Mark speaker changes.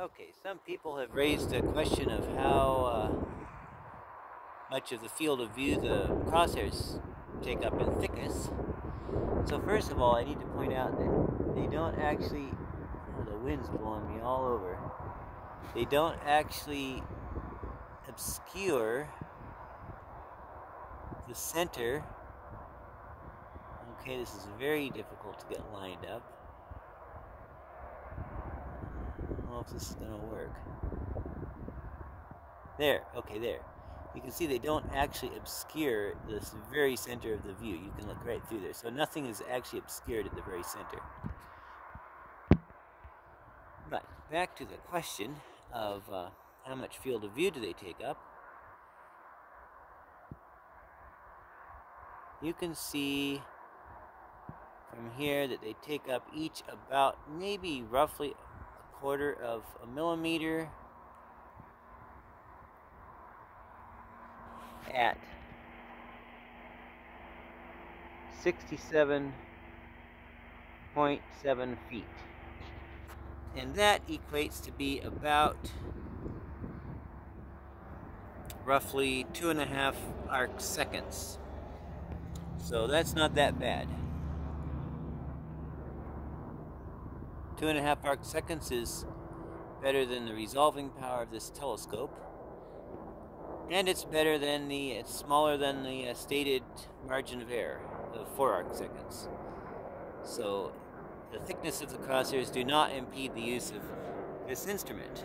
Speaker 1: Okay, some people have raised the question of how uh, much of the field of view the crosshairs take up in thickness. So first of all, I need to point out that they don't actually, oh, the wind's blowing me all over, they don't actually obscure the center. Okay, this is very difficult to get lined up. If this is going to work. There, okay, there. You can see they don't actually obscure this very center of the view. You can look right through there. So nothing is actually obscured at the very center. But back to the question of uh, how much field of view do they take up. You can see from here that they take up each about maybe roughly quarter of a millimeter at 67.7 feet. And that equates to be about roughly two and a half arc seconds. So that's not that bad. Two and a half arc seconds is better than the resolving power of this telescope. And it's better than the, it's smaller than the uh, stated margin of error of four arc seconds. So the thickness of the crosshairs do not impede the use of this instrument.